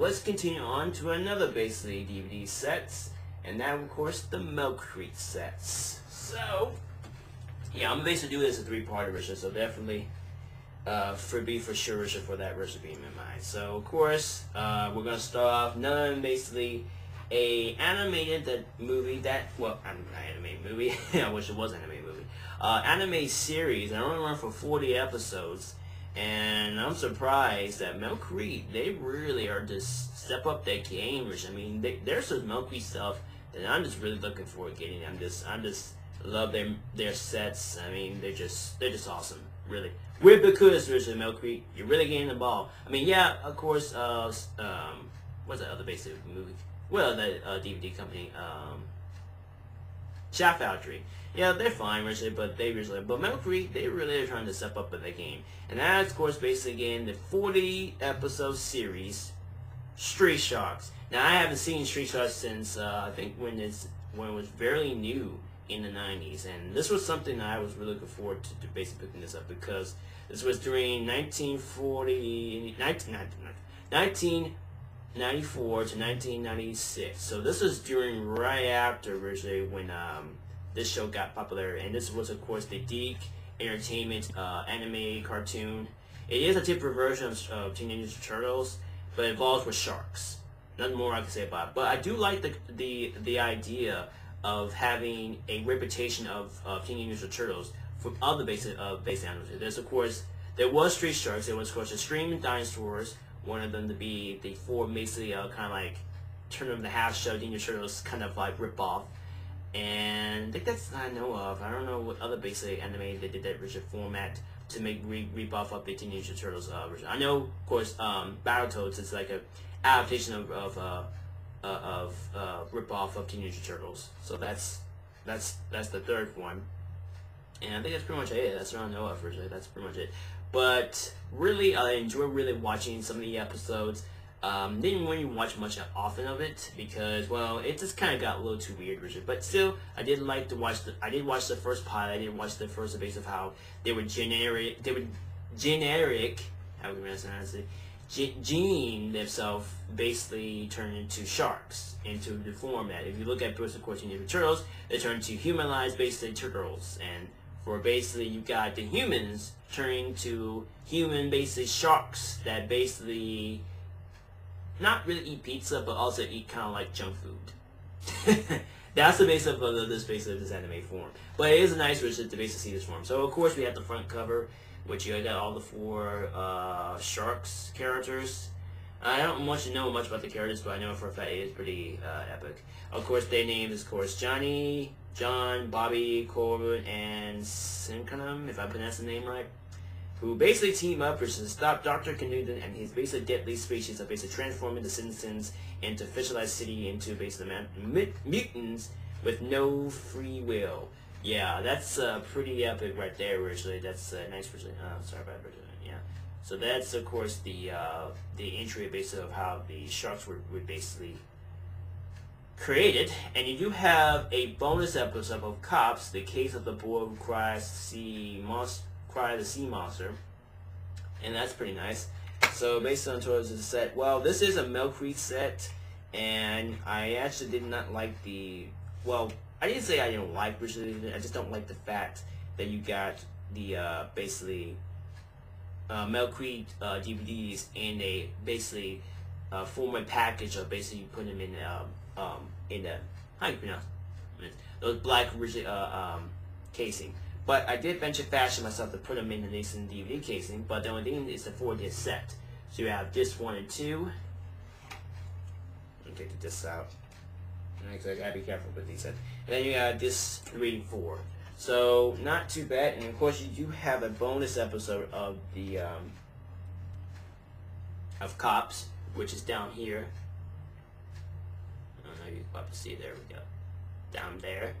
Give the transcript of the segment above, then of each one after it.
Let's continue on to another basically DVD sets, and that of course the Mill Creek sets. So, yeah, I'm basically doing this a three-part version, so definitely uh, for be for sure for that recipe in mind. So of course, uh, we're gonna start off none basically a animated that movie that well an animated movie I wish it was an animated movie uh, anime series and only run for 40 episodes and I'm surprised that Mill Creek they really are just step up their gamers I mean they, there's some Mill Creek stuff that I'm just really looking forward to getting. I'm just I'm just love their their sets. I mean they're just they're just awesome really. With because there's a Mill Creek you're really getting the ball. I mean yeah of course uh um what's that other basic movie? Well, the uh, DVD company, um, Shout Factory. Yeah, they're fine, really, but they really, but Mill Creek, they really are trying to step up in the game. And that's, of course, basically, again, the 40 episode series, Street Sharks. Now, I haven't seen Street Sharks since, uh, I think when it's, when it was fairly new in the 90s. And this was something I was really looking forward to, to basically picking this up because this was during 1940, 19, 19 94 to 1996. So this was during right after originally when um, this show got popular, and this was of course the DiC Entertainment uh, anime cartoon. It is a typical version of uh, Teenage Ninja Turtles, but it involves with sharks. Nothing more I can say about it. But I do like the the the idea of having a reputation of, of Teenage Ninja Turtles from other basic uh, base animals. There's of course there was Street Sharks. There was of course the Extreme Dinosaurs wanted them to be the four basically uh, kind of like turn of the half show Ninja Turtles kind of like rip off. And I think that's I know of. I don't know what other basic anime they did that rigid format to make re off of the Teenage Ninja Turtles uh, version. I know, of course, um, Battletoads is like a adaptation of of uh, uh, of uh, rip off of Teenage Ninja Turtles. So that's that's that's the third one. And I think that's pretty much it. That's what I know of. That's pretty much it. But really, I enjoy really watching some of the episodes. Um, didn't really watch much often of it because, well, it just kind of got a little too weird, Richard. But still, I did like to watch the. I did watch the first pilot. I did watch the first base of how they were generic. They were generic. How can I say? Gene themselves basically turned into sharks, into the format. If you look at Bruce of course, Ninja Turtles, they turn into humanized basically turtles, and for basically you got the humans turning to human basically sharks that basically not really eat pizza but also eat kind of like junk food. That's the base of uh, this base of this anime form. But it is a nice vision to basically see this form. So of course we have the front cover, which you got all the four uh, sharks characters. I don't much know much about the characters, but I know for a fact it is pretty uh, epic. Of course, their names, of course, Johnny, John, Bobby, Corbin, and Synchronum, if I pronounce the name right, who basically team up to stop Dr. Canute and his basically deadly species of basically transforming the citizens into fissualized city into basically mutants with no free will. Yeah, that's uh, pretty epic right there, originally. That's uh, nice, originally. Oh, sorry about that. Yeah. So that's, of course, the uh, the entry basically of how the sharks were, were basically created, and you do have a bonus episode of Cops, the case of the boy who cries sea monster, cry the sea monster, and that's pretty nice. So based on towards the set, well, this is a Mill Creek set, and I actually did not like the, well, I didn't say I didn't like Richard, I just don't like the fact that you got the, uh, basically, uh, Mill Creek uh, DVDs in a, basically, uh, format package of basically you put them in, um, um, in the how do you pronounce it? those black uh, um, casing. But I did venture fashion myself to put them in the Nixon DVD casing, but the only thing is the four disc set. So you have disc one and two. Let me take the discs out. I gotta be careful with these. And then you got disc three and four. So not too bad. And of course you do have a bonus episode of the um, of Cops, which is down here you about to see. There we go. Down there.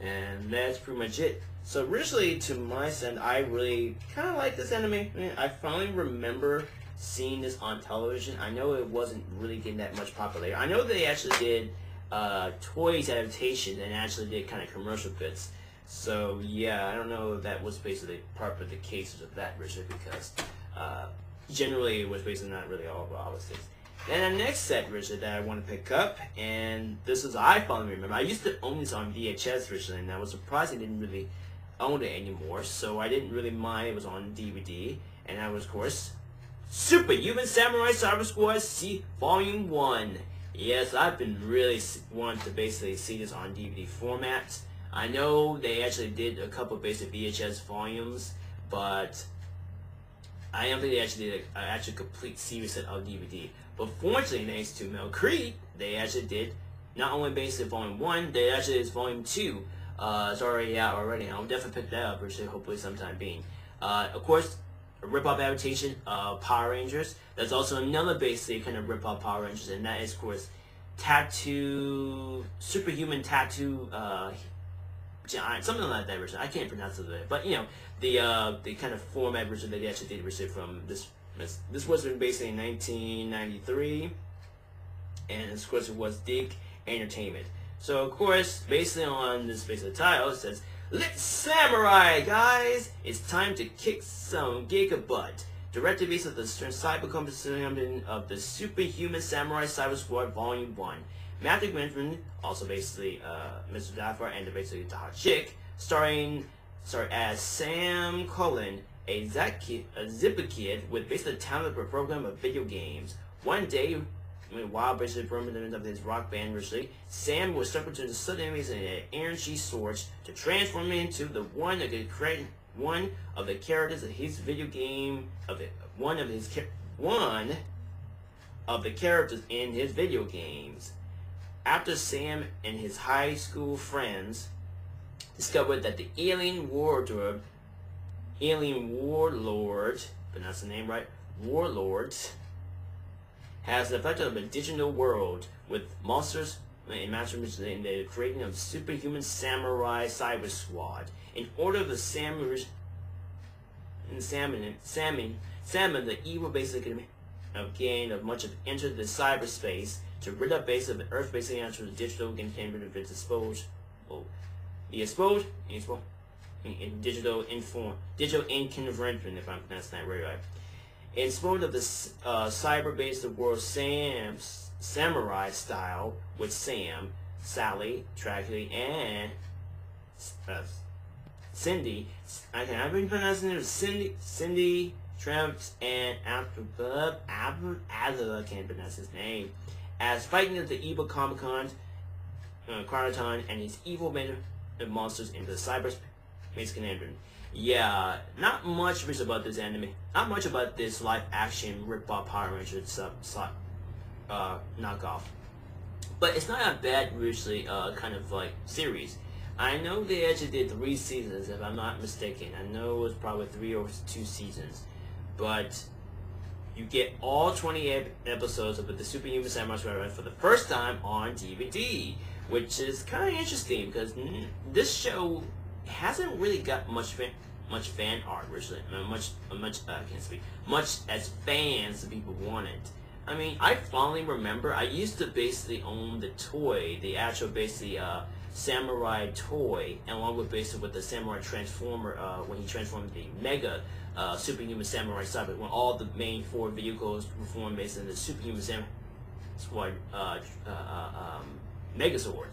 And that's pretty much it. So originally, to my sense, I really kind of like this anime. I finally remember seeing this on television. I know it wasn't really getting that much popularity. I know they actually did uh, toys adaptation and actually did kind of commercial bits. So yeah, I don't know if that was basically part of the cases of that originally because uh, generally it was basically not really all about all things. And the next set originally that I want to pick up, and this is I finally remember. I used to own this on VHS originally, and I was surprised I didn't really own it anymore, so I didn't really mind it was on DVD. And that was, of course, Superhuman Samurai Cyber Squad C Volume 1. Yes, I've been really wanting to basically see this on DVD format. I know they actually did a couple basic VHS volumes, but I don't think they actually did an actual complete series set of DVD. But fortunately, thanks to Mill Creek, they actually did not only based basic volume 1, they actually did volume 2. Uh, it's already out already. I'll definitely pick that up, actually, hopefully sometime being. Uh, of course, rip-off adaptation of Power Rangers. That's also another basic kind of rip-off Power Rangers, and that is, of course, Tattoo, Superhuman Tattoo, uh, giant, something like that version. I can't pronounce it, but you know, the uh, the kind of format version that they actually did receive from this. This was basically in 1993, and of course it was DiC Entertainment. So of course, based on this basic title, it says Let's samurai, guys! It's time to kick some giga butt. Directed based on the cyber competition of the Superhuman Samurai Cyber Squad Volume 1. Matthew Griffin, also basically uh, Mr. Doubtfire and the basically the hot chick, starring sorry, as Sam Cullen, a, kid, a zipper kid with basically a talented program of video games. One day, when Wild basically permanent of his rock band originally, Sam was stuck between the sudden enemies and an energy source to transform into the one that could create one of the characters of his video game of it, one of his one of the characters in his video games. After Sam and his high school friends discovered that the alien wardrobe, alien warlord, pronounce the name right, warlords has the effect of a digital world with monsters and masters in the creating of superhuman samurai cyber squad. In order of the samurai and salmon, salmon, salmon, the evil basically of gain of much of entered the cyberspace to rid up base of the Earth basically answer the digital containment of its exposed. Oh, the exposed, exposed in digital inform, digital inconvention, if I'm pronouncing that right. In support of the uh, cyber-based world Sam's samurai style with Sam, Sally, Tragedy, and uh, Cindy. I can I've been pronouncing it Cindy, Cindy, Tramps, and Abdul Abdul I can't pronounce his name. As fighting at the evil Comic Con, uh, Quaraton, and his evil men and monsters into the cyberspace conundrum. Yeah, not much about this anime. Not much about this live action rip-off Power Rangers uh, uh, knockoff. But it's not a bad, usually, uh, kind of like series. I know they actually did three seasons, if I'm not mistaken. I know it was probably three or two seasons. But you get all 28 episodes of the Superhuman Samurai Squad for the first time on DVD, which is kind of interesting because this show hasn't really got much fan, much fan art, recently. much, much, uh, I can't speak, much as fans the people wanted. I mean, I fondly remember I used to basically own the toy, the actual basically uh, samurai toy, along with basically with the samurai transformer uh, when he transformed the Mega uh, Superhuman Samurai Cyber, when all the main four vehicles were formed based on the Superhuman Samurai uh, uh, uh, um, Megazord.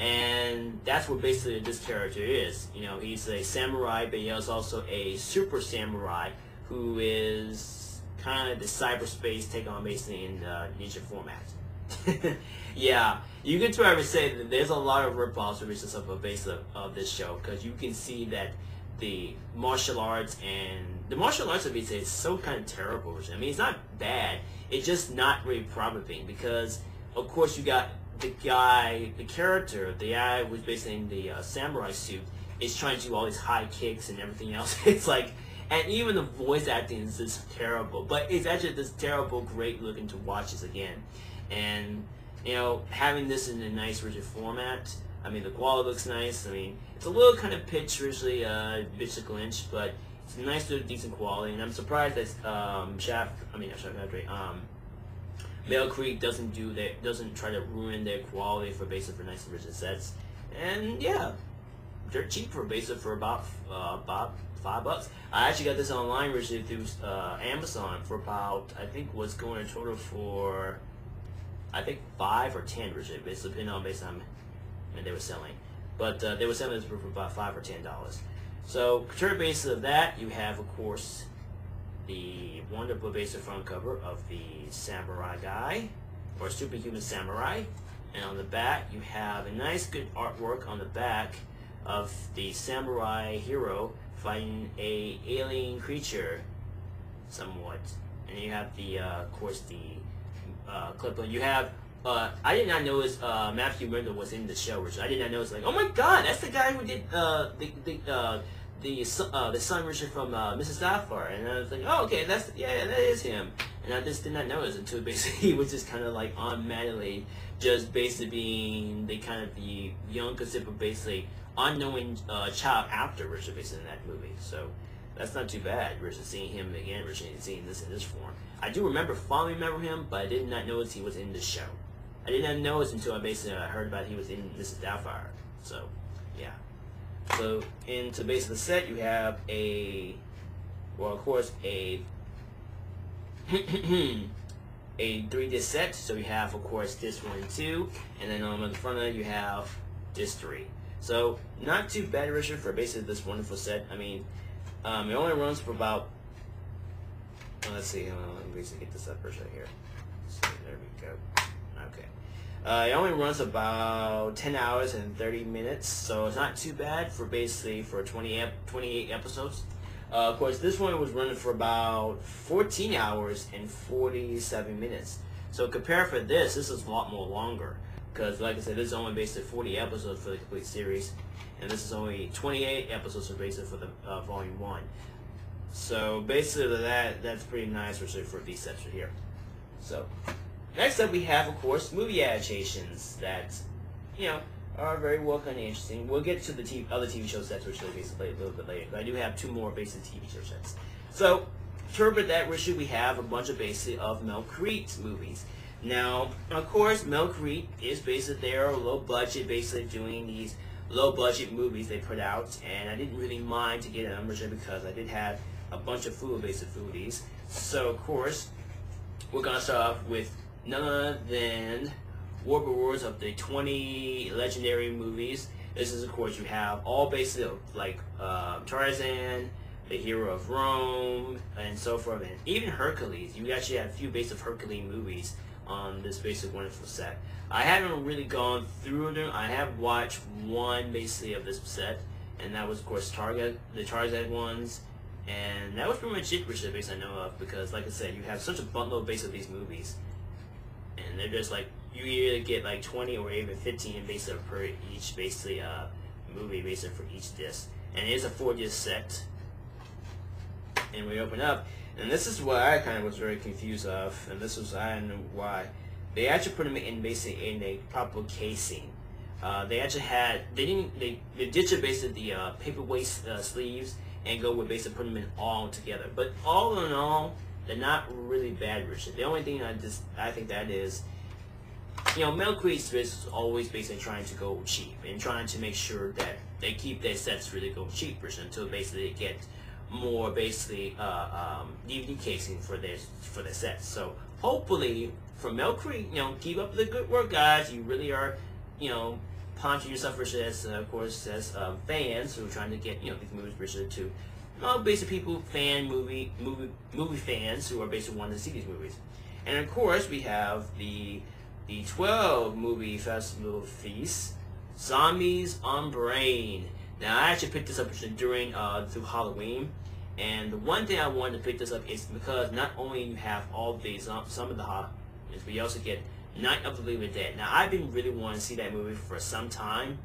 And that's what basically this character is. You know, he's a samurai, but he's also a super samurai who is kind of the cyberspace take on basically in uh, ninja format. yeah, you can try to say that there's a lot of ripoffs of stuff of base of, of this show because you can see that the martial arts and the martial arts of it is so kind of terrible. I mean, it's not bad. It's just not really promising because, of course, you got the guy, the character, the guy who's basically in the uh, samurai suit, is trying to do all these high kicks and everything else. It's like, and even the voice acting is just terrible. But it's actually this terrible, great looking to watch this again. And, you know, having this in a nice rigid format, I mean, the quality looks nice. I mean, it's a little kind of pitch, uh, bitch to clinch, but it's nice to decent quality. And I'm surprised that um, Shout, I mean, not Shout Factory, um, Mill Creek doesn't do that, doesn't try to ruin their quality for basic for nice original sets. And yeah, they're cheap for basic for about uh, about five bucks. I actually got this online originally through uh, Amazon for about I think was going total for I think five or ten originally, based depending on based on when they were selling. But uh, they were selling this for about five or ten dollars. So current basis of that, you have of course the wonderful basic front cover of the Samurai Guy or Superhuman Samurai, and on the back you have a nice good artwork on the back of the samurai hero fighting a alien creature, somewhat. And you have the, uh, of course, the uh, clip. On you have. Uh, I did not notice uh, Matthew Murdock was in the show, which I did not notice. Like, oh my God, that's the guy who did uh, the the uh, the uh, the son Richard from uh, Mrs. Doubtfire, and I was like, oh okay, that's yeah, that is him. And I just did not notice until basically he was just kind of like on automatically just basically being the kind of the young considerate basically unknowing uh, child after Richard basically in that movie. So that's not too bad. Richard seeing him again, Richard seeing this in this form. I do remember fondly remember him, but I did not notice he was in the show. I did not notice until I basically uh, heard about he was in Mrs. Doubtfire. So. So into base of the set, you have a, well, of course, a a three disc set. So you have, of course, this one two, and then on the front of it you have this three. So not too bad, Richard, for basically this wonderful set. I mean, um, it only runs for about. Let's see. Uh, let me get this up right here. So there we go. Okay. Uh, it only runs about 10 hours and 30 minutes, so it's not too bad for basically for 20 ep 28 episodes. Uh, of course, this one was running for about 14 hours and 47 minutes. So compare for this, this is a lot more longer. Because, like I said, this is only basically 40 episodes for the complete series. And this is only 28 episodes for basically for the uh, volume 1. So basically that that's pretty nice for, for sets right here. So Next up, we have, of course, movie adaptations that, you know, are very well kind of interesting. We'll get to the TV, other TV show sets, which will be a little bit later. But I do have two more basic TV show sets. So, to interpret that issue, we have a bunch of basic of Mill Creek movies. Now, of course, Mill Creek is basically their low budget, basically doing these low budget movies they put out, and I didn't really mind to get an number because I did have a bunch of food basic foodies. So, of course, we're gonna start off with none other than War of the 20 legendary movies. This is, of course, you have all basically like uh, Tarzan, the hero of Rome, and so forth, and even Hercules. You actually have a few base of Hercules movies on this basic wonderful set. I haven't really gone through them. I have watched one basically of this set, and that was of course Target, the Tarzan ones, and that was pretty much it, which the base I know of, because like I said, you have such a bundle base of these movies and they're just like you either get like 20 or even 15 basically per each basically uh, movie basically for each disc. And it is a four disc set. And we open up and this is what I kind of was very confused of and this was I don't know why. They actually put them in basically in a proper casing. Uh, they actually had they didn't they, they ditched basically the uh, paperweight uh, sleeves and go with basically putting them in all together. But all in all they're not really bad Richard. The only thing I just I think that is, you know, Mill Creek's is always basically trying to go cheap and trying to make sure that they keep their sets really go cheap until basically they get more basically uh, um, DVD casing for their for their sets. So hopefully from Mel you know, keep up the good work, guys. You really are, you know, punching yourself, as uh, of course as uh, fans who are trying to get you know these movies, Richard, to well, basically people, fan movie, movie, movie fans who are basically wanting to see these movies. And of course, we have the the 12 movie festival feast, Zombies on Brain. Now, I actually picked this up during uh, through Halloween, and the one thing I wanted to pick this up is because not only you have all these um, some of the Halloween, but you also get Night of the Living Dead. Now, I've been really wanting to see that movie for some time,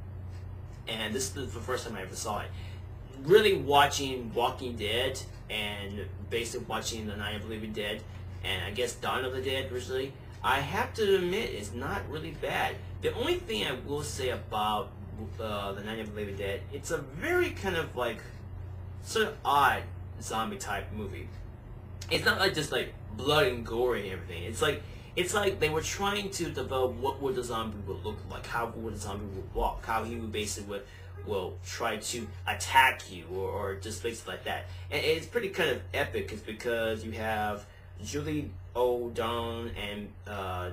and this is the first time I ever saw it really watching Walking Dead and basically watching The Night of the Living Dead and I guess Dawn of the Dead originally, I have to admit it's not really bad. The only thing I will say about uh, The Night of the Living Dead, it's a very kind of like sort of odd zombie type movie. It's not like just like blood and gore and everything. It's like it's like they were trying to develop what would the zombie would look like, how would the zombie would walk, how he would basically would will try to attack you or, or just things like that. And it's pretty kind of epic is because you have Julie O'Donnell and uh,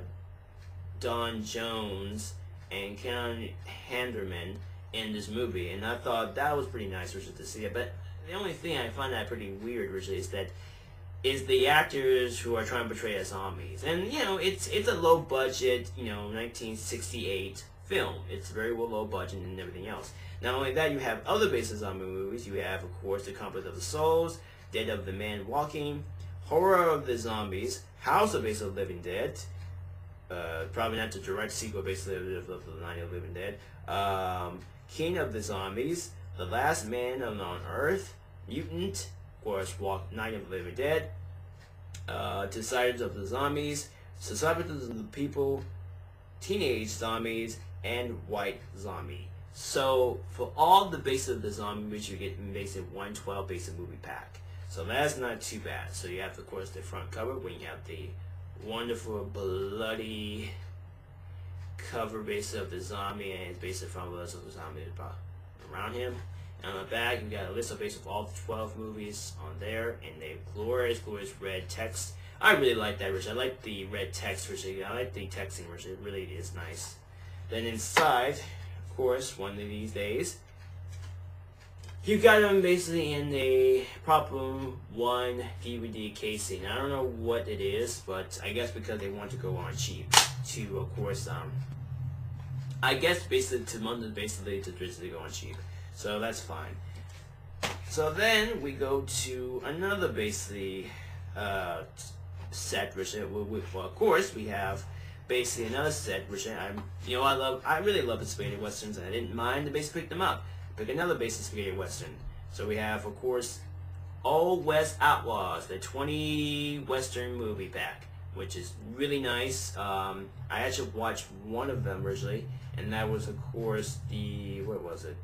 Don Jones and Ken Handerman in this movie, and I thought that was pretty nice, Richard, to see it. But the only thing I find that pretty weird, Richard, is that is the actors who are trying to portray as zombies, and you know it's it's a low budget, you know, 1968 film. It's very well low budget and everything else. Not only that, you have other bases zombie movies. You have, of course, The Complex of the Souls, Dead of the Man Walking, Horror of the Zombies, House of Base of the Living Dead, uh, probably not the direct sequel, basically, of the Night of the Living Dead, um, King of the Zombies, The Last Man on Earth, Mutant, of course, Walk Night of the Living Dead, uh, of the Zombies, Society of the People, Teenage Zombies, and White Zombie. So for all the base of the zombie movies, you get basic 112 basic movie pack. So that's not too bad. So you have, of course, the front cover when you have the wonderful bloody cover base of the zombie and it's based from the zombie around him. And on the back, you got a list of base of all the 12 movies on there, and they glorious, glorious red text. I really like that version. I like the red text version. I like the texting version. It really is nice. Then inside, of course, one of these days, you got them basically in a Problem 1 DVD casing. I don't know what it is, but I guess because they want to go on cheap to, of course, um, I guess basically to London basically to basically go on cheap. So that's fine. So then we go to another basically uh, set, which well, of course we have basically another set, which I'm, you know, I love, I really love the spaghetti westerns, and I didn't mind to basically pick them up. Pick another basic spaghetti western. So we have, of course, Old West Outlaws, the 20 western movie pack, which is really nice. Um, I actually watched one of them originally, and that was, of course, the, what was it?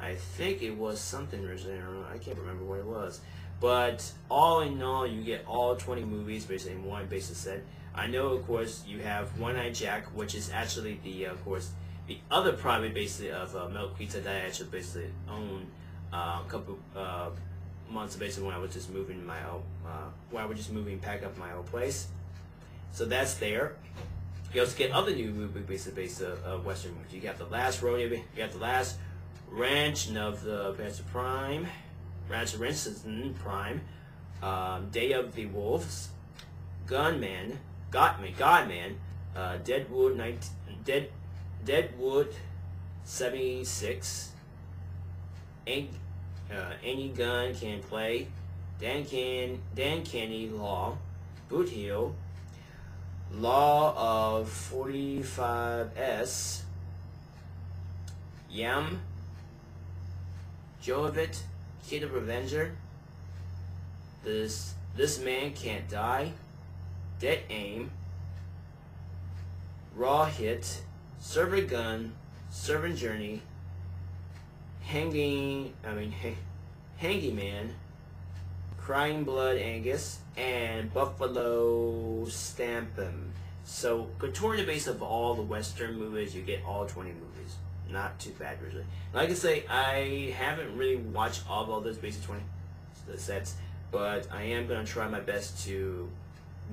I think it was something originally, I can't remember what it was. But all in all, you get all 20 movies basically in one basic set. I know, of course, you have One Eye Jack, which is actually the, uh, of course, the other private basically of uh, Pizza that I actually basically own uh, a couple uh, months basically when I was just moving my old, uh, when I was just moving pack up my old place. So that's there. You also get other new movie basically based of uh, Western movies. You got the last rodeo, you got the last ranch of the Panzer Prime, Ranch of Prime, um, Day of the Wolves, Gunman, Godman, Godman, uh, Deadwood 19, Dead Deadwood 76. Any, uh, any gun can play. Dan Can Dan Kenny Law. Boot Hill. Law of 45S. Yam. Jovit. Kid of Revenger. This this man can't die. Dead aim. Raw hit. Servant Gun, Servant Journey, Hanging, I mean, Hanging Man, Crying Blood Angus, and Buffalo Stampin'. So, controlling the base of all the Western movies, you get all 20 movies. Not too bad, really. Like I say, I haven't really watched all of those basic 20 sets, but I am going to try my best to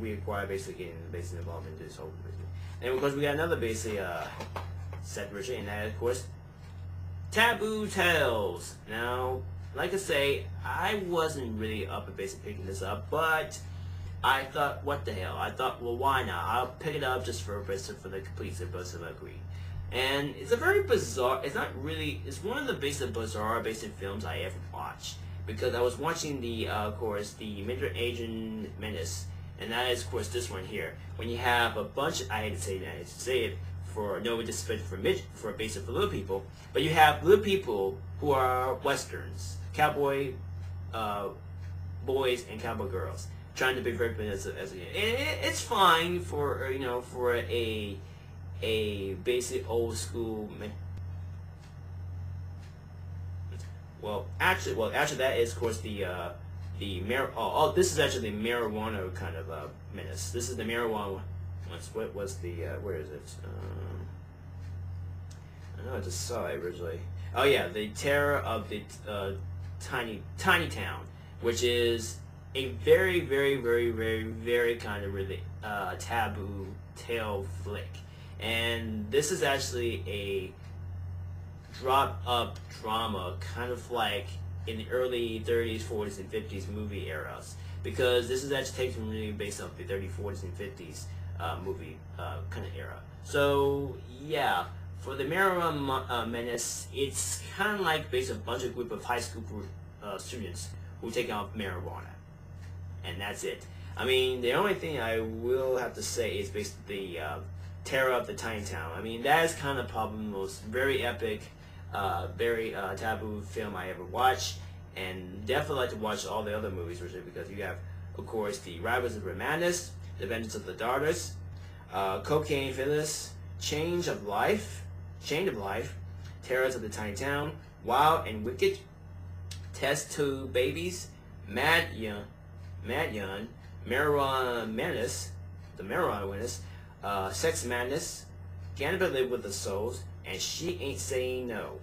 reacquire basically getting the basic involvement in this whole movie. And of course, we got another basically uh, set version, and that of course, Taboo Tales. Now, like I say, I wasn't really up at basically picking this up, but I thought, what the hell? I thought, well, why not? I'll pick it up just for a for the complete of agree. And it's a very bizarre. It's not really. It's one of the basic bizarre basic films I ever watched because I was watching the, uh, of course, the Major Agent Menace and that is, of course, this one here. When you have a bunch, I hate to say that, I hate to say it, for no disrespect for mid, for a basic for little people, but you have little people who are westerns, cowboy uh, boys and cowboy girls, trying to be very as a, as a it, it's fine for you know for a a basic old school. Well, actually, well, actually, that is, of course, the uh, the mar oh, oh, this is actually the marijuana kind of uh, menace. This is the marijuana. What was the uh, where is it? Um, I know I just saw it originally. Oh yeah, the Terror of the uh, Tiny Tiny Town, which is a very, very, very, very, very kind of really uh, taboo tale flick, and this is actually a drop up drama, kind of like in the early 30s, 40s, and 50s movie eras, because this is actually taken really based off the 30s, 40s, and 50s uh, movie uh, kind of era. So yeah, for the Marijuana uh, Menace, it's kind of like based a bunch of group of high school uh, students who take off marijuana, and that's it. I mean, the only thing I will have to say is basically the uh, Terror of the Tiny Town. I mean, that is kind of probably most very epic, uh, very uh, taboo film I ever watched, and definitely like to watch all the other movies Richard, because you have, of course, the Rivals of Madness, The Vengeance of the Daughters, uh, Cocaine Phyllis, Change of Life, Chain of Life, Terrors of the Tiny Town, Wild and Wicked, Test Tube Babies, Mad Young, Mad Young, Marijuana Menace, The Marijuana Menace, uh, Sex Madness, Gambit Live with the Souls, and She Ain't Saying No.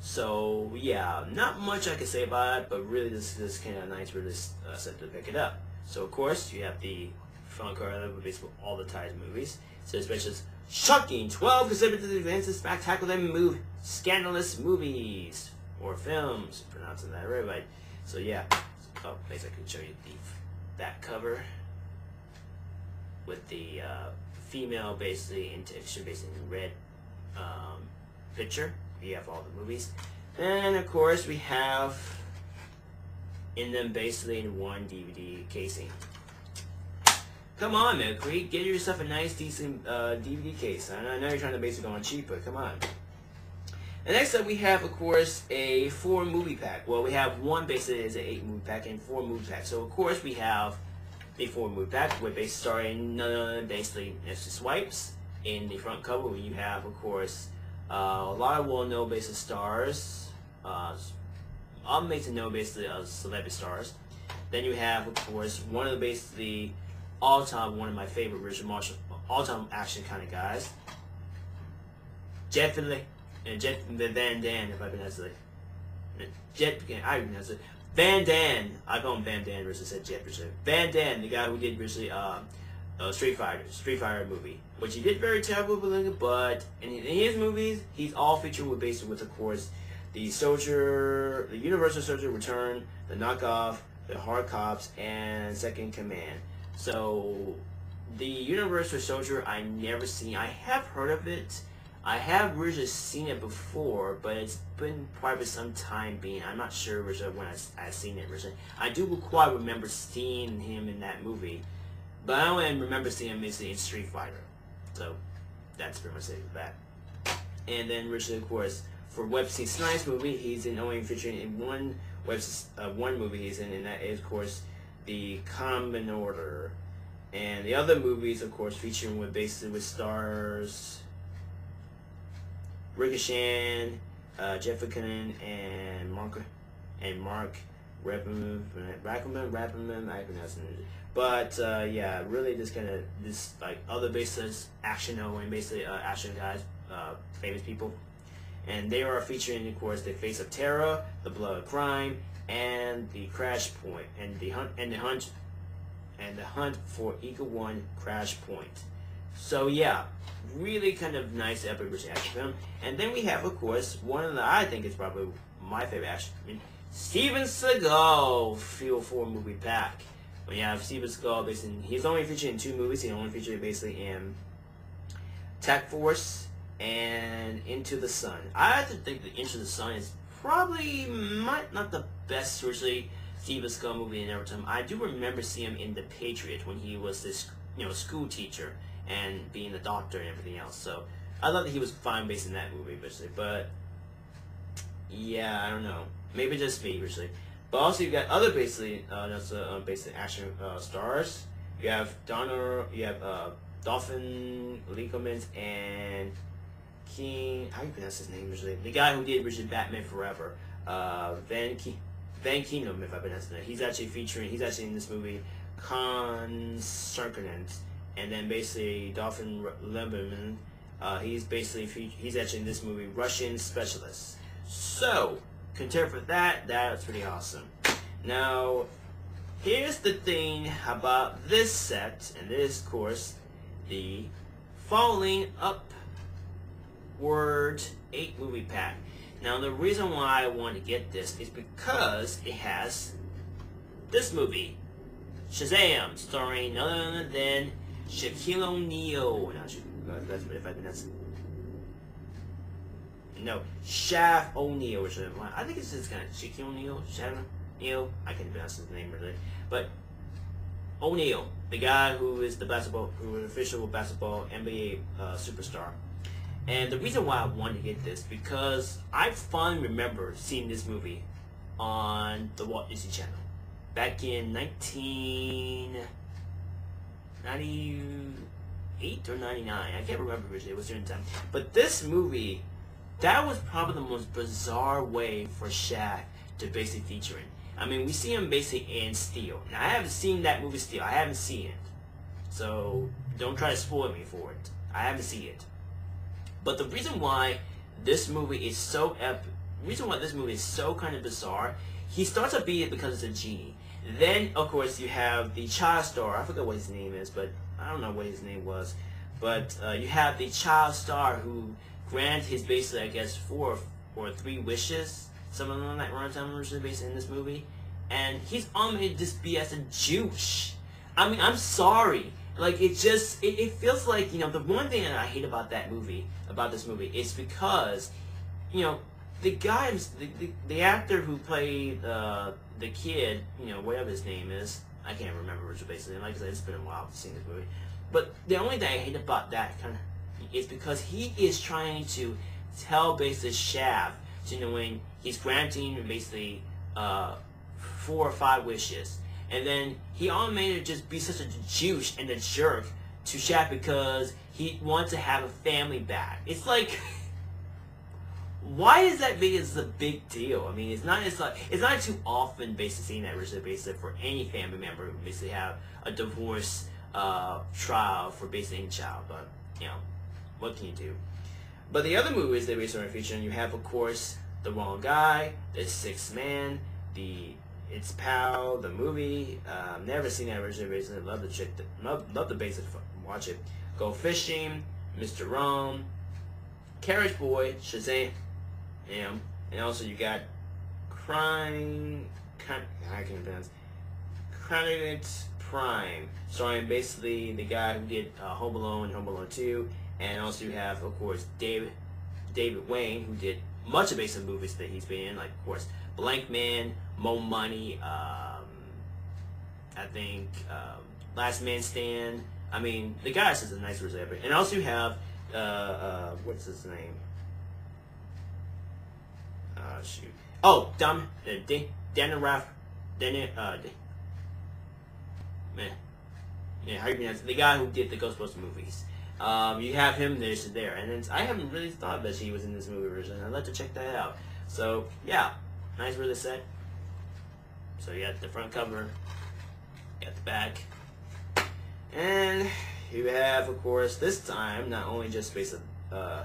So yeah, not much I can say about it, but really this is kind of nice really uh, set to pick it up. So of course you have the front cover with basically all the ties movies. So especially shocking 12 consecutive advances spectacular move scandalous movies or films pronouncing that right so yeah oh maybe I can show you the that cover with the uh, female basically in basically in red um, picture we have all the movies and of course we have in them basically in one DVD casing Come on, man, Get yourself a nice, decent uh, DVD case. I know you're trying to basically go on cheap, but come on. And next up, we have, of course, a four movie pack. Well, we have one basically is an eight movie pack and four movie pack. So, of course, we have the four movie pack with basically starring uh, basically Mr. Snipes in the front cover. You have, of course, uh, a lot of well-known basic stars. Uh, all make to know basically uh, celebrity stars. Then you have, of course, one of the basically all time one of my favorite Richard Marshall all time action kind of guys. Jet Finley and Jet Van Dan if I pronounce it. Jet I pronounce it. Van Dan, I call him Van Dan versus said Jet Richard. Van Dan, the guy who did basically uh, uh, Street Fighter, Street Fighter movie, which he did very terrible, but in, in his movies, he's all featured with basically with of course the Soldier, the Universal Soldier Return, the Knockoff, the Hard Cops, and Second Command. So the Universal Soldier I never seen. I have heard of it. I have really seen it before, but it's been probably some time being. I'm not sure when I, I seen it originally. I do quite remember seeing him in that movie, but I only remember seeing him in Street Fighter. So that's pretty much it for that. And then Richard, of course, for Wesley Snipes movie, he's in only featuring in one web uh, one movie he's in, and that is, of course, the Common Order. And the other movies, of course, featuring with basically with stars Ricochet, uh, Jeff McKinnon, and Mark and Mark Rappman, Rappman, Rappman, I pronounce it. But uh, yeah, really, just kind of this like other bases action and basically uh, action guys, uh, famous people, and they are featuring, of course, the Face of Terror, the Blood of Crime, and the crash point and the hunt and the hunt and the hunt for Eagle One Crash Point. So yeah, really kind of nice epic action film. And then we have, of course, one of the I think is probably my favorite action. Mean, Steven Seagal Feel 4 movie pack. You have Steven Seagal, basically, he's only featured in two movies. He only featured basically in Tech Force and Into the Sun. I have to think that Into the Sun is probably might not the best seriously Steven Seagal movie in every time. I do remember seeing him in The Patriot when he was this you know school teacher and being a doctor and everything else. So I thought that he was fine based in that movie, basically. But yeah, I don't know. Maybe just me. But also you've got other basically uh, that's uh, basically action uh, stars. You have Donner, you have uh, Dolphin Leakomans and King, how do you pronounce his name usually? The guy who did Richard Batman Forever, uh, Van Ke Van Keenum, if I pronounce it. He's actually featuring. He's actually in this movie, Con Sarkonant, and then basically Dolphin Lieberman. Uh, he's basically he's actually in this movie Russian Specialist. So, contender for that, that's pretty awesome. Now, here's the thing about this set, and this, course, the Falling Upward 8 movie pack. Now, the reason why I want to get this is because it has this movie, Shazam, starring none other than Shaquille O'Neal. That's if I pronounce no, Shaq O'Neal, or which I think it's just kind of Shaquille O'Neal, Shaq O'Neal. I can't pronounce his name really, but O'Neal, the guy who is the basketball, who is an official basketball NBA uh, superstar. And the reason why I wanted to get this because I fondly remember seeing this movie on the Walt Disney Channel back in 1998 or 99. I can't remember which it was during the time. But this movie that was probably the most bizarre way for Shaq to basically feature in. I mean, we see him basically in Steel. Now, I haven't seen that movie Steel. I haven't seen it. So, don't try to spoil me for it. I haven't seen it. But the reason why this movie is so epic, reason why this movie is so kind of bizarre, he starts to beat it because it's a genie. Then, of course, you have the child star. I forget what his name is, but I don't know what his name was. But uh, you have the child star who grant his basically, I guess, four or three wishes, Some something like that runtime wishes basically in this movie, and he's on be as a Jewish. I mean, I'm sorry. Like it just it, it feels like you know the one thing that I hate about that movie about this movie is because you know the guy the, the, the actor who played uh, the kid you know whatever his name is I can't remember which basically like I said it's been a while see this movie but the only thing I hate about that kind of is because he is trying to tell basically Shaq to knowing he's granting basically uh, four or five wishes. And then he all made it just be such a douche and a jerk to Shaq because he wants to have a family back. It's like why is that big as a big deal? I mean, it's not it's not it's not too often basically seeing that basically basically for any family member who basically have a divorce uh, trial for basically any child, but you know, what can you do? But the other movies that we started featuring, you have, of course, The Wrong Guy, The Sixth Man, the It's Pal, the movie. Uh, never seen that original recently. Love the chick. Love, love the basic. Watch it. Go Fishing, Mr. Rome, Carriage Boy, Shazam, Am, and also you got Crime. I can't pronounce. Credit Prime, starring basically the guy who did uh, Home Alone, and Home Alone 2, and also you have, of course, David David Wain, who did much of basic movies that he's been in, like, of course, Blank Man, Mo Money, um, I think, um, Last Man Stand. I mean, the guy says a nice ever. And also you have, uh, uh, what's his name? Uh, shoot. Oh, Dom, uh, Daniel Raff, Dan, uh, man. Yeah, how you pronounce it? The guy who did the Ghostbusters movies. Um, you have him there's there, and I haven't really thought that she was in this movie version. I'd like to check that out. So yeah, nice really set. So you got the front cover, you got the back, and you have, of course, this time not only just based uh,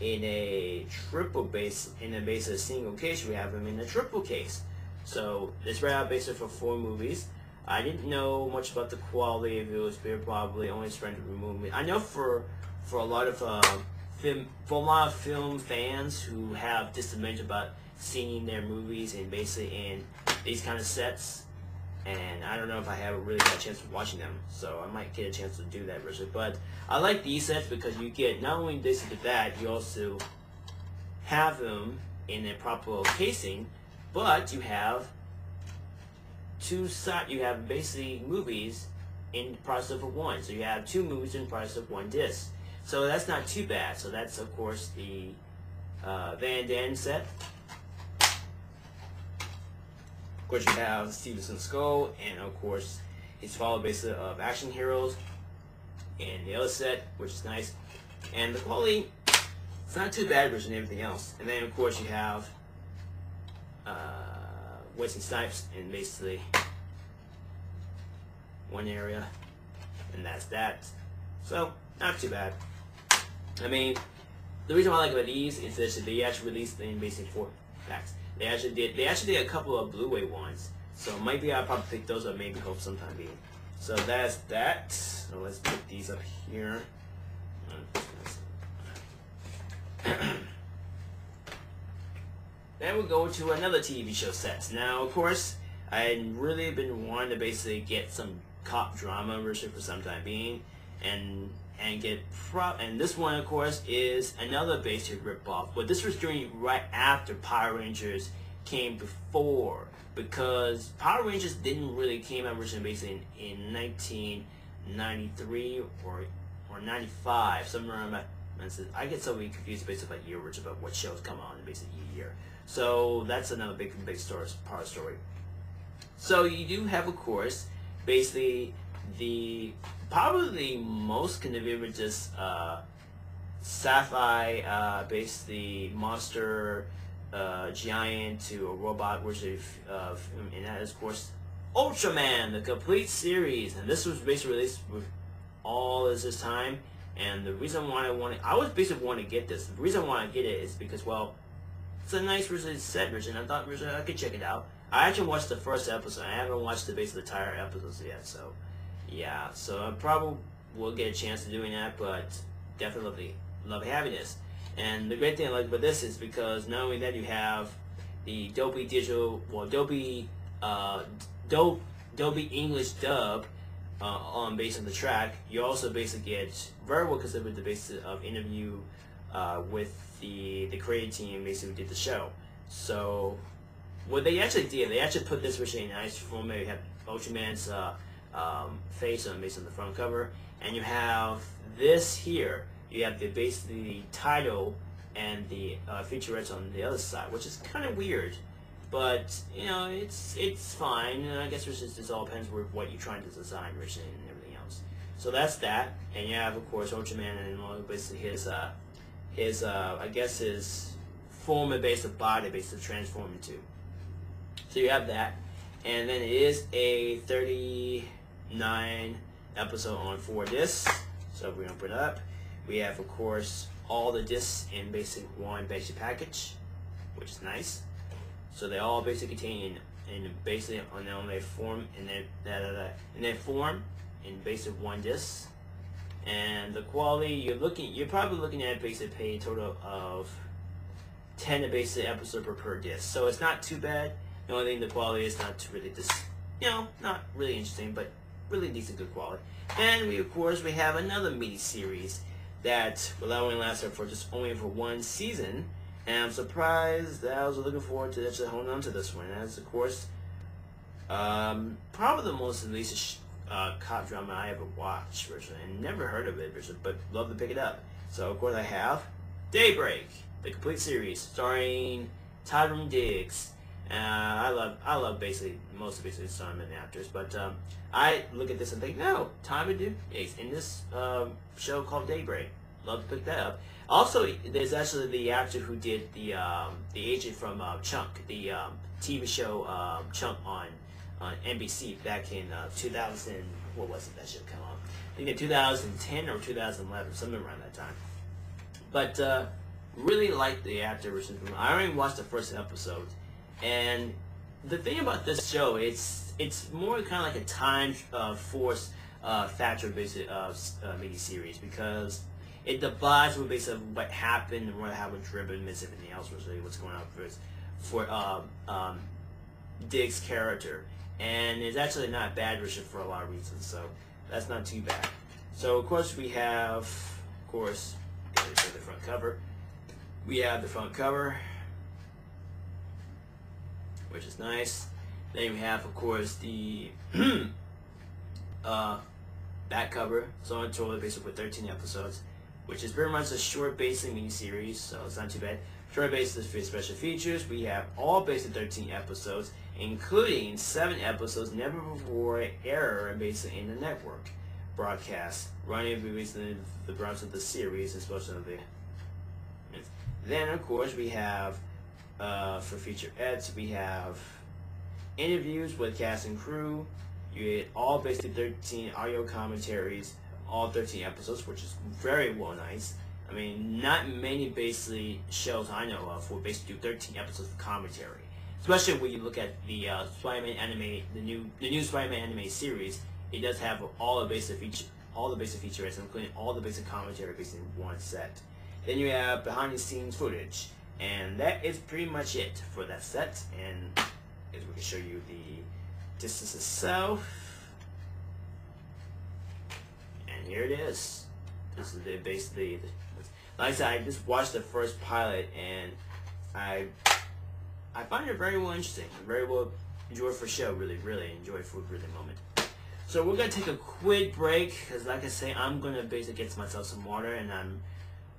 in a triple base in a base of single case, we have them in a triple case. So this right out basically for four movies. I didn't know much about the quality of it was probably only spread to movie. I know for for a lot of uh, film for a lot of film fans who have disagreement about seeing their movies and basically in these kind of sets. And I don't know if I have a really got a chance of watching them, so I might get a chance to do that version. But I like these sets because you get not only this and that, you also have them in a proper casing, but you have two side you have basically movies in the price of one. So you have two movies in the price of one disc. So that's not too bad. So that's of course the uh, Van Damme set. Of course you have Stevenson Skull and of course it's followed basically of Action Heroes and the other set, which is nice. And the quality, it's not too bad versus everything else. And then of course you have uh, Wesley Snipes in basically one area, and that's that. So, not too bad. I mean, the reason why I like about these is that they actually released in basically four packs. They actually did. They actually did a couple of Blu-ray ones. So maybe I'll probably pick those up. Maybe hope sometime being. So that's that. So let's put these up here. then we'll go to another TV show sets. Now, of course, I really been wanting to basically get some cop drama version for some time being, and and get pro. And this one, of course, is another basic ripoff. But this was during right after Power Rangers came before, because Power Rangers didn't really came out originally basically in, in 1993 or or 95, somewhere around. I get so confused based on year which about what shows come on basically year. So that's another big big story part of story. So you do have, of course, basically the probably most convenient just uh, sci-fi, uh, basically monster uh, giant to a robot, which is, uh, and that is of course Ultraman, the complete series, and this was basically released with all of this time. And the reason why I wanted, I was basically wanting to get this. The reason why I get it is because, well, it's a nice version set version. I thought version I could check it out. I actually watched the first episode. I haven't watched the base of the entire episodes yet, so yeah. So I probably will get a chance to doing that, but definitely love having this. And the great thing I like about this is because not only that you have the Dolby Digital, well Dolby, uh, Dolby, Dolby English dub uh, on based on the track, you also basically get very well considered the basis of interview uh, with the the creative team basically did the show. So what they actually did, they actually put this version in nice format. You have Ultraman's uh, um, face on based on the front cover, and you have this here. You have the basically the title and the uh, featurettes on the other side, which is kind of weird. But you know, it's it's fine. And I guess it's just it all depends with what you're trying to design, originally, and everything else. So that's that. And you have, of course, Ultraman and basically his uh, his uh, I guess his form and base of body, basically transform into. So you have that. And then it is a 39 episode on four discs. So to put it up. We have, of course, all the discs in basic one basic package, which is nice. So they all basically contain in, in basically on their own form da, da, da, in their form in basic one disc. And the quality you're looking you're probably looking at basically pay a total of 10 to basic episode per per disc. So it's not too bad. The only thing, the quality is not really this, you know, not really interesting, but really decent good quality. And we, of course, we have another mini series that will only last for just only for one season. And I'm surprised that I was looking forward to actually holding on to this one. As of course, um, probably the most at least uh, cop drama I ever watched, Richard, and never heard of it, Richard, but love to pick it up. So of course I have Daybreak, the complete series, starring Taron Diggs, uh, I love I love basically most of basically and actors, but um, I look at this and think, no, Tom Diggs in this um, show called Daybreak. Love to pick that up. Also, there's actually the actor who did the um, the agent from uh, Chuck, the um, TV show um, Chuck on on NBC back in uh, 2000. What was it that should come on? I think in 2010 or 2011, something around that time. But uh, really like the actor. I already watched the first episode and the thing about this show, it's it's more kind of like a time uh, force uh, factor based uh, uh, mini series because it divides with basically what happened and what happened driven and everything else really what's going on for for um, um, Diggs' character, and it's actually not bad version for a lot of reasons. So that's not too bad. So of course we have, of course, the front cover. We have the front cover which is nice. Then we have, of course, the uh, back cover. So on total, basically with 13 episodes, which is very much a short basic mini-series, so it's not too bad. Short basis for special features. We have all basic 13 episodes, including 7 episodes never before aired and basically in the network broadcast, running basically the brunt of the series, especially the then, of course, we have uh, for feature eds, we have interviews with cast and crew. You get all basically 13 audio commentaries, all 13 episodes, which is very well nice. I mean, not many basically shows I know of will basically do 13 episodes of commentary. Especially when you look at the uh, Spider-Man anime, the new the new Spider-Man anime series, it does have all the basic feature, all the basic features, including all the basic commentary, basically in one set. Then you have behind-the-scenes footage, and that is pretty much it for that set. And as we can show you the distance itself, and here it is. This is the, basically, like I said, I just watched the first pilot, and I I find it very well interesting, I very well enjoy for show. Really, really enjoy for really moment. So we're gonna take a quick break because, like I say, I'm gonna basically get myself some water, and I'm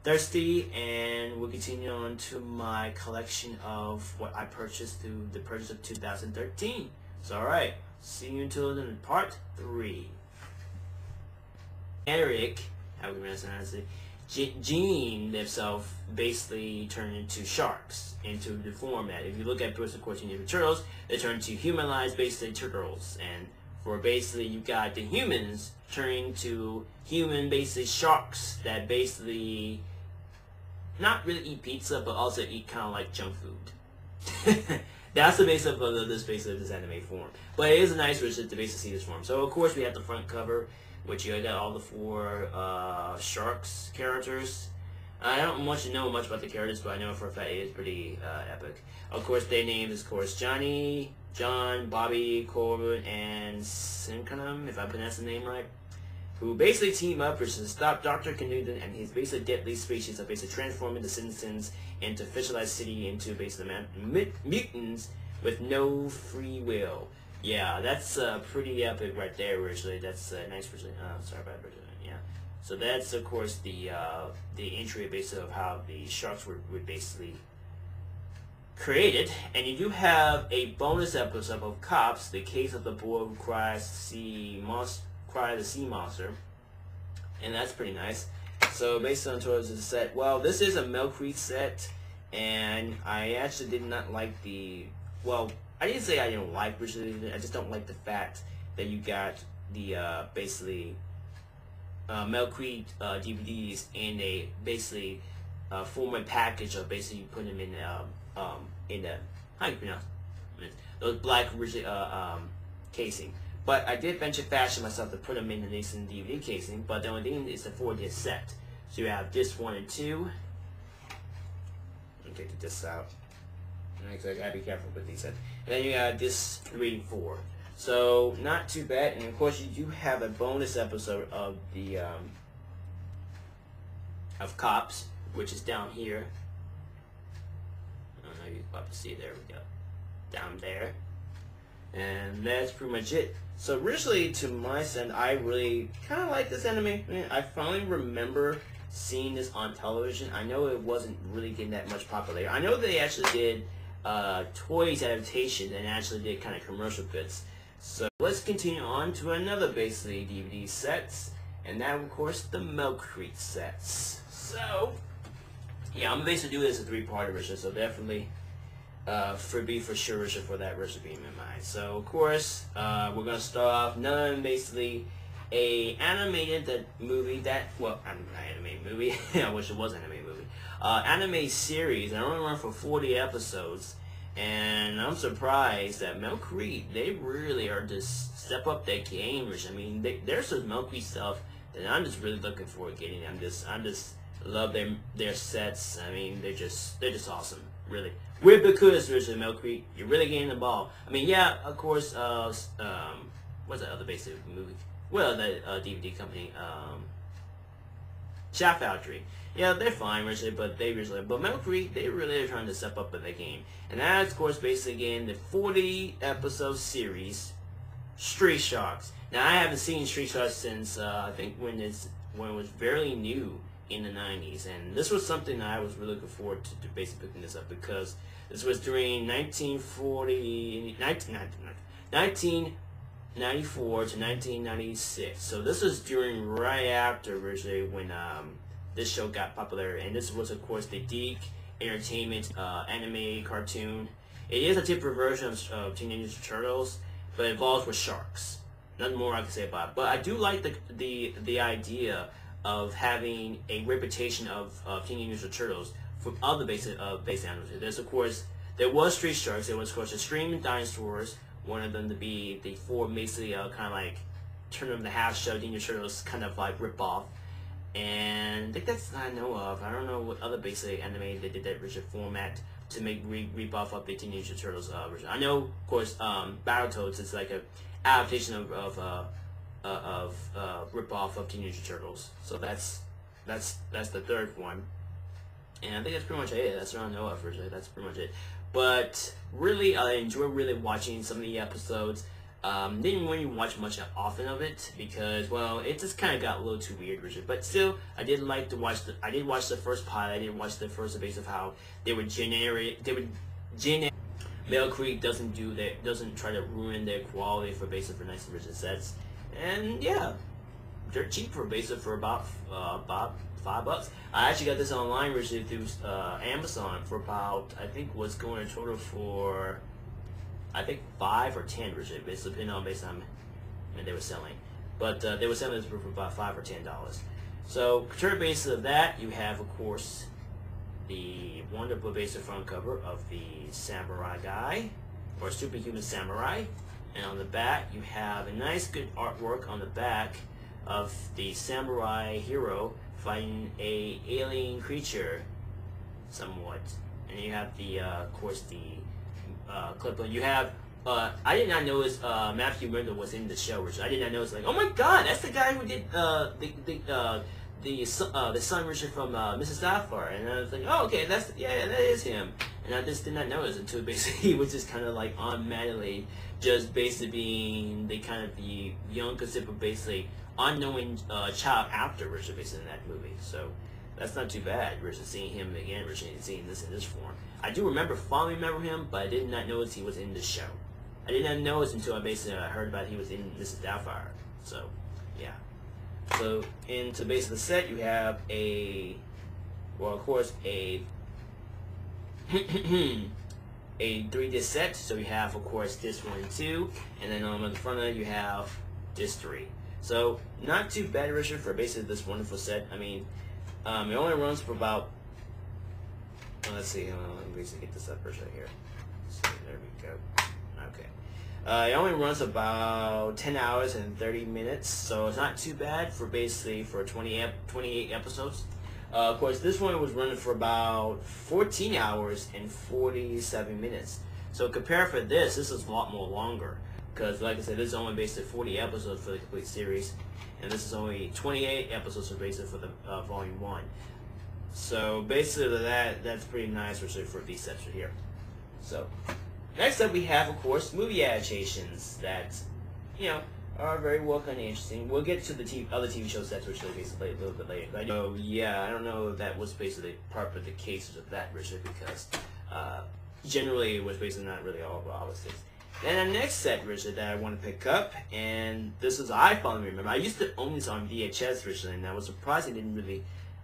thirsty, and we'll continue on to my collection of what I purchased through the purchase of 2013. So, all right, see you until then, part three. Eric, how we pronounce it? Jean themselves basically turn into sharks, into the format. If you look at Bruce and Teenage Mutant Turtles, they turn into humanized basically turtles, and where basically you got the humans turning to human basically sharks that basically not really eat pizza but also eat kind of like junk food. That's the base of uh, this base of this anime form. But it is a nice visit to basically see this form. So of course we have the front cover, which you got all the four uh, sharks characters. I don't much know much about the characters, but I know for a fact it is pretty uh, epic. Of course, they named, of course, Johnny, John, Bobby, Corbin, and Synchronum, if I pronounce the name right, who basically team up to stop Dr. Knudsen and his basically deadly species of basically transforming the citizens into Fisherlight City into basically mutants with no free will. Yeah, that's uh, pretty epic right there, originally. That's a uh, nice version. Oh, sorry about that. Yeah. So that's, of course, the uh, the entry basically of how the sharks were, were basically created, and you do have a bonus episode of Cops, the case of the boy who cries sea monster, cry the sea monster, and that's pretty nice. So based on towards the set, well, this is a Mill Creek set, and I actually did not like the, well, I didn't say I didn't like Richard, I just don't like the fact that you got the, uh, basically, uh, Mill Creek uh, DVDs in a, basically, uh, format package of basically you put them in, um, um, in the how do you pronounce it? those black rigid uh, um, casing. But I did venture fashion myself to put them in the Nathan DVD casing. But the only thing is the four disc set. So you have disc one and two. Let take the discs out. I gotta be careful with these. And then you got this three four. So not too bad. And of course you do have a bonus episode of the um, of Cops, which is down here I don't know if you about to see. There we go. Down there. And that's pretty much it. So originally, to my sense, I really kind of like this anime. I finally remember seeing this on television. I know it wasn't really getting that much popularity. I know they actually did uh, toys adaptation and actually did kind of commercial bits. So let's continue on to another basically DVD sets, and that of course the Mill Creek sets. So yeah, I'm basically doing this a three-part version, so definitely uh, for be for sure for that recipe in mind. So of course, uh, we're gonna start off none basically a animated that movie that well I'm not animated movie. I wish it was an animated movie. Uh, anime series. I only run for 40 episodes, and I'm surprised that Mill Creek they really are just step up their game. I mean, they, there's some Mill Creek stuff that I'm just really looking forward to getting. I'm just I'm just love their their sets. I mean, they're just they're just awesome, really. With there's a Mill Creek, you're really getting the ball. I mean, yeah, of course. Uh, um, what's that other basic movie? Well, the uh, DVD company, um, Shout Factory. Yeah, they're fine, really, but they really, but Mill Creek, they really are trying to step up in the game. And that's, of course, basically again the 40 episode series, Street Sharks. Now, I haven't seen Street Sharks since uh, I think when it's when it was fairly new in the 90s. And this was something I was really looking forward to, to basically picking this up because this was during 1940, 1994 to 1996. So this was during right after virtually when um, this show got popular. And this was, of course, the DiC Entertainment uh, anime cartoon. It is a typical version of, of Teenage Ninja Turtles, but it involves with sharks. Nothing more I can say about it. But I do like the the the idea of having a reputation of, of Teenage Ninja Turtles from other basic uh, base animals. There's of course there was Street Sharks. There was of course Extreme Dinosaurs. Of them to be the four basically uh, kind of like turn them the half show Ninja Turtles kind of like rip off. And I think that's I know of. I don't know what other basic anime they did that rigid format to make re rebuff up the Teenage Turtles uh, version. I know, of course, um, Battletoads is like a adaptation of of uh, uh, of uh, rip off of Teenage Turtles. So that's that's that's the third one. And I think that's pretty much it. That's what I know of. Version. That's pretty much it. But really, I enjoy really watching some of the episodes. Um, didn't really watch much often of it because, well, it just kind of got a little too weird, Richard. But still, I did like to watch the. I did watch the first pilot. I did watch the first base of how they would generate. They would generate. Mill Creek doesn't do that. Doesn't try to ruin their quality for basic for nice Richard sets. And yeah, they're cheap for basic for about uh, about five bucks. I actually got this online originally through uh, Amazon for about I think was going total for I think five or ten percent, based depending on based on when they were selling. But uh, they were selling this for about five or ten dollars. So consider basis of that, you have of course the wonderful basic front cover of the Samurai Guy or Superhuman Samurai, and on the back you have a nice good artwork on the back of the samurai hero fighting a alien creature, somewhat, and you have the uh, of course the uh, clip. You have uh, I did not notice uh, Matthew Murdo was in the show, which I did not notice. Like, oh my God, that's the guy who did uh, the the uh, the uh, the son Richard from uh, Mrs. Doubtfire, and I was like, oh okay, that's yeah, that is him. And I just did not notice until basically he was just kind of like automatically just basically being the kind of the young but basically unknowing uh, child after Richard basically in that movie. So that's not too bad versus seeing him again versus seeing this in this form. I do remember fondly remember him, but I did not notice he was in the show. I did not notice until I basically uh, heard about he was in Mrs. Doubtfire. So, yeah. So, into base of the set, you have a, well, of course, a a 3 disc set. So you have, of course, this one and two, and then on the front of it, you have this three. So, not too bad, Richard, for basically this wonderful set. I mean, um, it only runs for about let's see. On, let me get this up right here. So there we go. Okay. Uh, it only runs about 10 hours and 30 minutes, so it's not too bad for basically for 20 ep 28 episodes. Uh, of course, this one was running for about 14 hours and 47 minutes. So compare for this, this is a lot more longer. Because, like I said, this is only basically 40 episodes for the complete series. And this is only 28 episodes for basically for the uh, volume 1. So basically that that's pretty nice for for these right here. So next up we have of course movie adaptations that you know are very well kind of interesting. We'll get to the TV, other TV show sets which basically a little bit later. But I know, yeah, I don't know if that was basically part of the cases of that Richard because uh, generally it was basically not really all about opposites. Then the next set, Richard, that I want to pick up, and this is I finally remember. I used to own this on VHS, Richard, and I was surprised I didn't really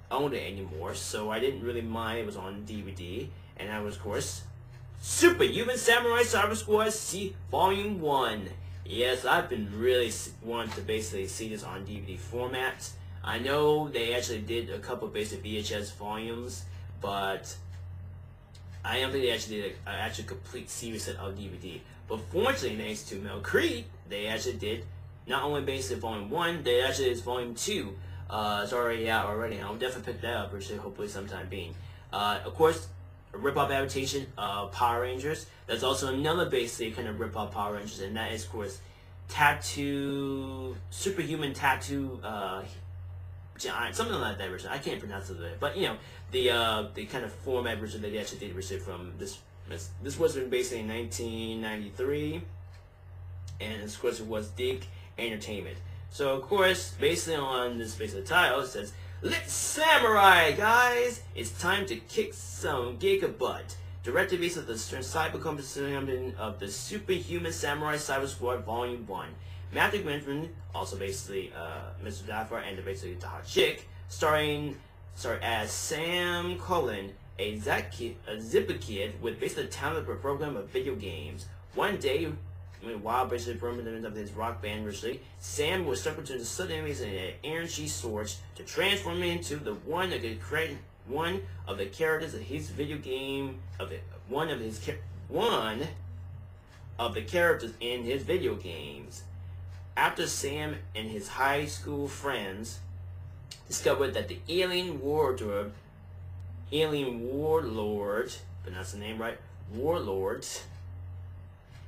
own it anymore, so I didn't really mind. It was on DVD, and I was, of course, Super Superhuman Samurai Cyber Squad C Volume 1. Yes, I've been really wanting to basically see this on DVD format. I know they actually did a couple basic VHS volumes, but I don't think they actually did an actual complete series set of DVD. But fortunately, thanks to Mill Creek, they actually did not only basic volume 1, they actually did volume 2 uh, it's already out already. I'll definitely pick that up, Richard, hopefully sometime being. Uh, of course, a rip-off adaptation of Power Rangers. There's also another basic kind of rip-off Power Rangers, and that is, of course, Tattoo, Superhuman Tattoo, uh, Giant, something like that, Richard. I can't pronounce it, but you know, the uh, the kind of format version that they actually did, receive from this. This was basically in 1993, and of course it was DIC Entertainment. So of course, based on this basic title, it says, Let's Samurai, guys! It's time to kick some giga butt. Directed based on the cyber competition of the Superhuman Samurai Cyber Squad Volume 1. Matthew Gwenfin, also basically uh, Mr. Daffer and basically the hot chick, starring sorry, as Sam Cullen, a, Zap kid, a zipper kid with basically a talented program of video games. One day, I mean, while basically permanent of his rock band originally, Sam was suffered to the sudden enemies and an energy source to transform into the one that could create one of the characters of his video game of it, one of his one of the characters in his video games. After Sam and his high school friends discovered that the alien wardrobe, alien warlord, that's the name right, warlords,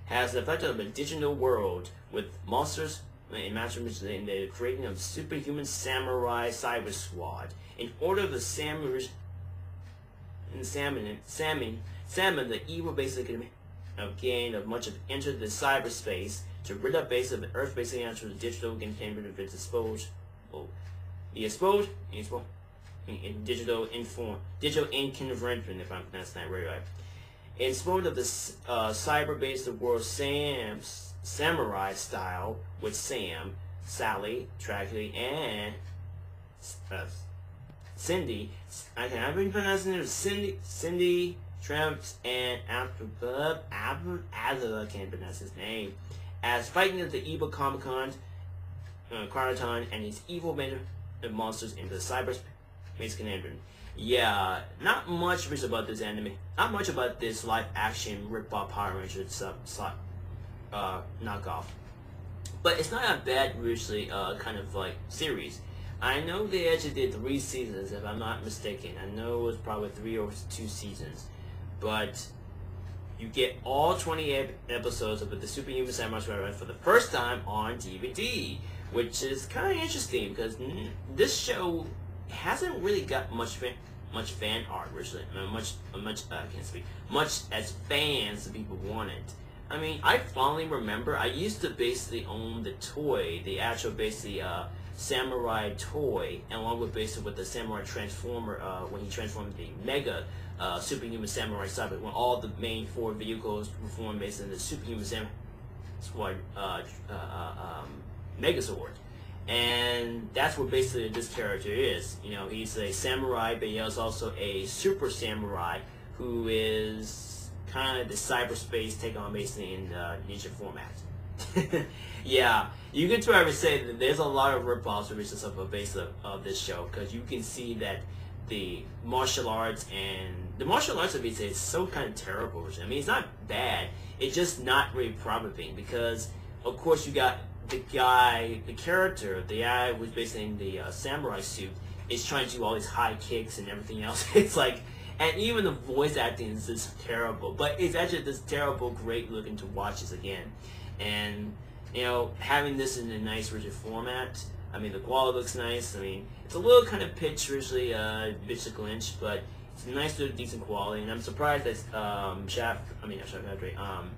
has the effect of a digital world with monsters and masters in the creating of superhuman samurai cyber squad. In order of the samurai and salmon, salmon, salmon, the evil basically of gain of much of entered the cyberspace to rid up base of the Earth basically answer the digital containment of its exposed. Well, oh, the exposed, exposed in digital inform, digital inconvention, if I'm pronouncing that right. It's sort of the uh, cyber-based world Sam's samurai style with Sam, Sally, Dracula, and uh, Cindy. I can I've been pronouncing it Cindy, Cindy, Tramps, and Afterbub, Abu, I can't pronounce his name, as fighting the evil Comic Con, uh, Carnaton, and his evil men monsters in the cyberspace conundrum. Yeah, not much about this anime. Not much about this live action rip-off Power Rangers uh, uh, knockoff. But it's not a bad, usually, uh, kind of like series. I know they actually did three seasons, if I'm not mistaken. I know it was probably three or two seasons. But you get all 20 episodes of the Superhuman Samurai for the first time on DVD, which is kind of interesting because this show hasn't really got much fan, much fan art, originally, much, much, uh, I can't speak, much as fans the people wanted. I mean, I fondly remember I used to basically own the toy, the actual basically uh, samurai toy, along with basically with the samurai transformer uh, when he transformed the Mega uh, Superhuman Samurai Cyber, when all the main four vehicles were formed based on the Superhuman Samurai Squad uh, uh, uh, um, Megazord. And that's what basically this character is. You know, he's a samurai, but he is also a super samurai who is kind of the cyberspace take on basically in uh, ninja format. yeah, you can try to say that there's a lot of ripoffs of stuff of base of, of this show because you can see that the martial arts and the martial arts of it is so kind of terrible. I mean, it's not bad. It's just not really promising because, of course, you got the guy, the character, the guy who's basically in the uh, samurai suit, is trying to do all these high kicks and everything else. It's like, and even the voice acting is just terrible. But it's actually this terrible, great looking to watch this again. And, you know, having this in a nice rigid format, I mean, the quality looks nice. I mean, it's a little kind of pitch visually, uh, bitch glitch, but it's nice to decent quality. And I'm surprised that um, Shout, I mean, Shout Factory, um,